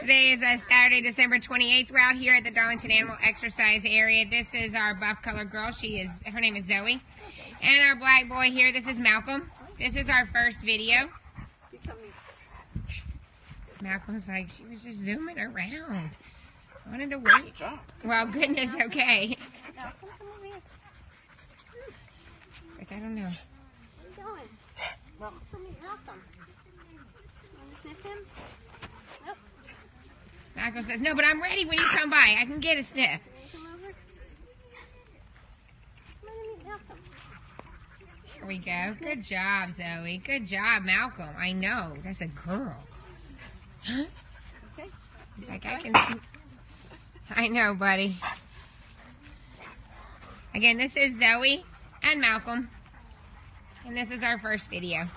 Today is a Saturday, December 28th. We're out here at the Darlington Animal Exercise Area. This is our buff colored girl. She is, her name is Zoey. And our black boy here, this is Malcolm. This is our first video. Malcolm's like, she was just zooming around. I wanted to wait. Well, goodness, okay. Malcolm, come over here. It's like, I don't know. Where you going? Malcolm, come here. Malcolm. Want to sniff him? Nope. Malcolm says, no, but I'm ready when you come by. I can get a sniff. You want to come over? Come on and meet Malcolm. Here we go. Good job, Zoey. Good job, Malcolm. I know. That's a girl. Huh? Okay. Like I can. I know, buddy. Again, this is Zoey and Malcolm. And this is our first video.